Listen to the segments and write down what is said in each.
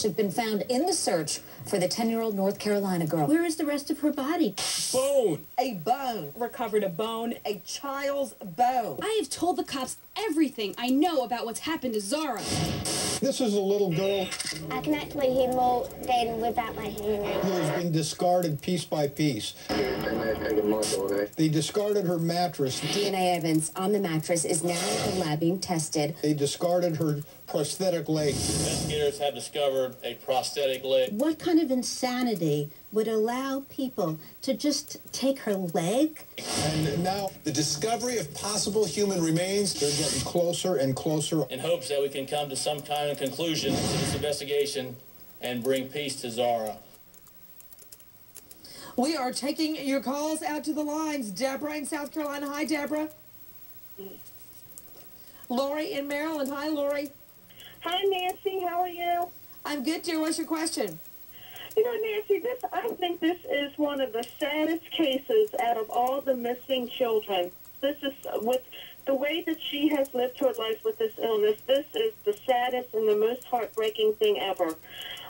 have been found in the search for the 10-year-old North Carolina girl. Where is the rest of her body? Bone. A bone. Recovered a bone. A child's bone. I have told the cops everything I know about what's happened to Zahra. This is a little girl I can actually hear more than without my hearing aid. who has been discarded piece by piece. They discarded her mattress. DNA evidence on the mattress is now in the lab being tested. They discarded her prosthetic leg. Investigators have discovered a prosthetic leg. What kind of insanity would allow people to just take her leg? And now The discovery of possible human remains. they're getting closer and closer. in hopes that we can come to some kind of conclusion to this investigation and bring peace to Zahra. We are taking your calls out to the lines. Deborah in South Carolina. Hi, Deborah. Lori in Maryland. Hi, Lori. Hi, Nancy. How are you? I'm good, dear. What's your question? You know, Nancy, this I think this is one of the saddest cases out of all the missing children. This is with the way that she has lived her life with this illness. This is the saddest and the most heartbreaking thing ever.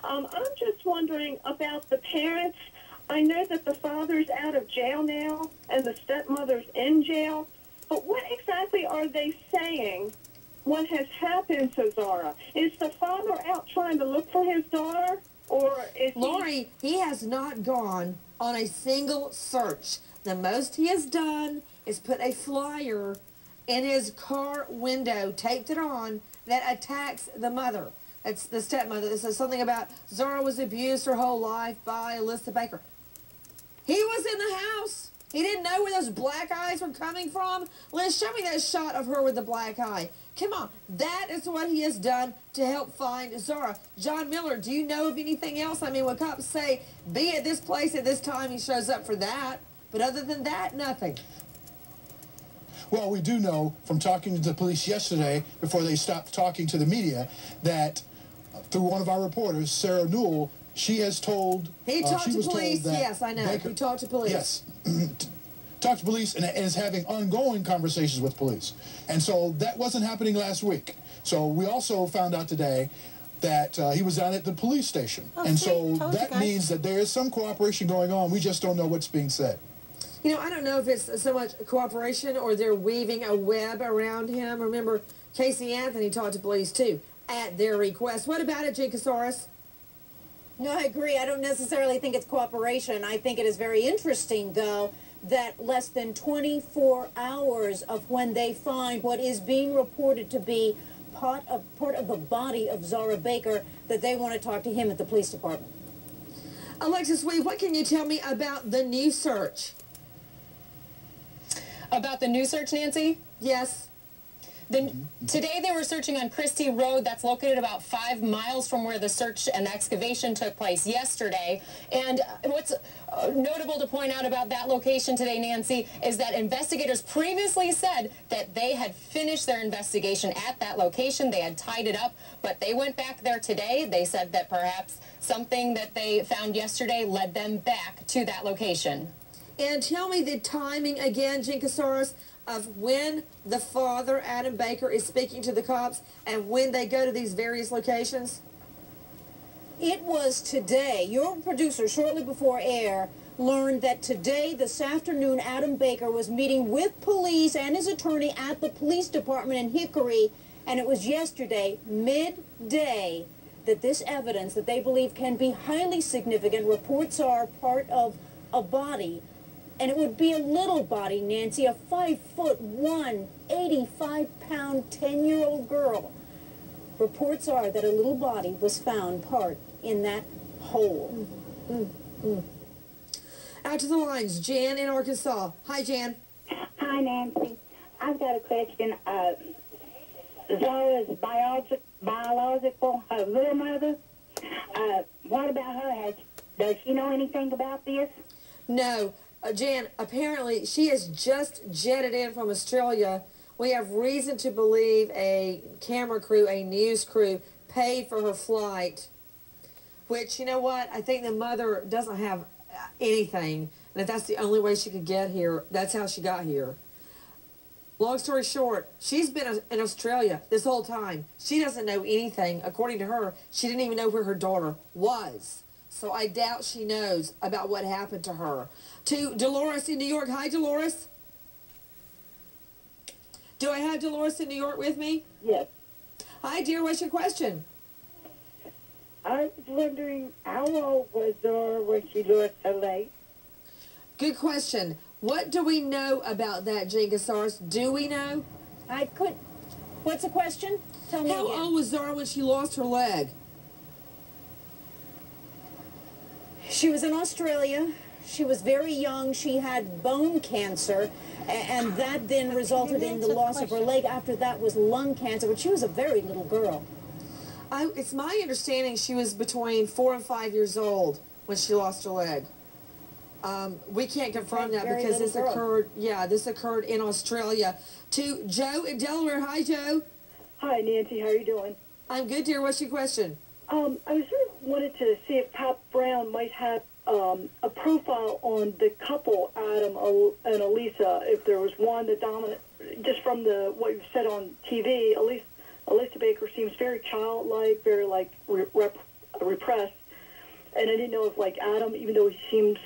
Um, I'm just wondering about the parents. I know that the father's out of jail now and the stepmother's in jail, but what exactly are they saying? What has happened to Zahra? Is the father out trying to look for his daughter, Lori, he has not gone on a single search. The most he has done is put a flyer in his car window, taped it on, that attacks the mother. That's the stepmother. That says something about Zahra was abused her whole life by Elisa Baker. He was in the house. He didn't know where those black eyes were coming from. Liz, show me that shot of her with the black eye. Come on. That is what he has done to help find Zahra. John Miller, do you know of anything else? I mean, when cops say, be at this place at this time, he shows up for that. But other than that, nothing. Well, we do know from talking to the police yesterday, before they stopped talking to the media, that through one of our reporters, Sarah Newell, she has told. He uh, talked she to was told police. that Yes, I know. Baker- he talked to police. Yes. Talked to police and, and is having ongoing conversations with police. And so that wasn't happening last week. So we also found out today that uh, he was down at the police station. and so that means that there is some cooperation going on. We just don't know what's being said. You know, I don't know if it's so much cooperation or they're weaving a web around him. Remember, Casey Anthony talked to police too at their request. What about it, Jean Casarez? No, I agree. I don't necessarily think it's cooperation. I think it is very interesting, though, that less than 24 hours of when they find what is being reported to be part of part of the body of Zahra Baker, that they want to talk to him at the police department. Alexis Weed, what can you tell me about the new search? About the new search, Nancy? Yes. Today they were searching on Christie Road that's located about five miles from where the search and excavation took place yesterday. And what's uh, notable to point out about that location today, Nancy, is that investigators previously said that they had finished their investigation at that location. They had tied it up, but they went back there today. They said that perhaps something that they found yesterday led them back to that location. And tell me the timing again, Jean Casarez, of when the father, Adam Baker, is speaking to the cops and when they go to these various locations. It was today. Your producer, shortly before air, learned that today, this afternoon, Adam Baker was meeting with police and his attorney at the police department in Hickory, and it was yesterday, midday, that this evidence that they believe can be highly significant, reports are part of a body, and it would be a little body, Nancy, a five foot one, 85 pound, 10 year old girl. Reports are that a little body was found part in that hole. Out to the lines, Jan in Arkansas. Hi, Jan. Hi, Nancy. I've got a question. Uh, Zahra's biologic, biological uh, little mother, uh, what about her? Has, does she know anything about this? No, uh, Jan, apparently she has just jetted in from Australia. We have reason to believe a camera crew, a news crew, paid for her flight. Which, you know what? I think the mother doesn't have uh, anything. And if that's the only way she could get here, that's how she got here. Long story short, she's been in Australia this whole time. She doesn't know anything. According to her, she didn't even know where her daughter was. So I doubt she knows about what happened to her. To Dolores in New York. Hi, Dolores. Do I have Dolores in New York with me? Yes. Hi, dear. What's your question? I was wondering how old was Zora when she lost her leg? Good question. What do we know about that, Jean Casarez? Do we know? I could. What's the question? Tell me How again. old was Zahra when she lost her leg? She was in Australia. She was very young. She had bone cancer, and that then resulted in the loss of her leg. After that was lung cancer, but she was a very little girl. I, it's my understanding she was between four and five years old when she lost her leg. Um, we can't confirm that because this girl. occurred. Yeah, this occurred in Australia. To Joe in Delaware. Hi, Joe. Hi, Nancy. How are you doing? I'm good, dear. What's your question? Um, I was sort of wanted to see if Pat Brown might have um, a profile on the couple, Adam and Elisa. If there was one that dominant, just from the what you've said on TV, Elisa, Elisa Baker seems very childlike, very like re- rep- repressed. And I didn't know if like Adam, even though he seems,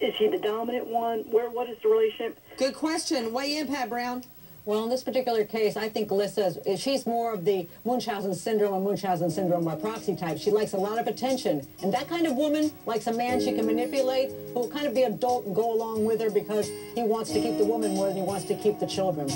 is he the dominant one? Where what is the relationship? Good question. Weigh in, Pat Brown. Well, in this particular case, I think Elisa, she's more of the Munchausen syndrome and Munchausen syndrome by proxy type. She likes a lot of attention. And that kind of woman likes a man she can manipulate, who will kind of be adult and go along with her because he wants to keep the woman more than he wants to keep the children.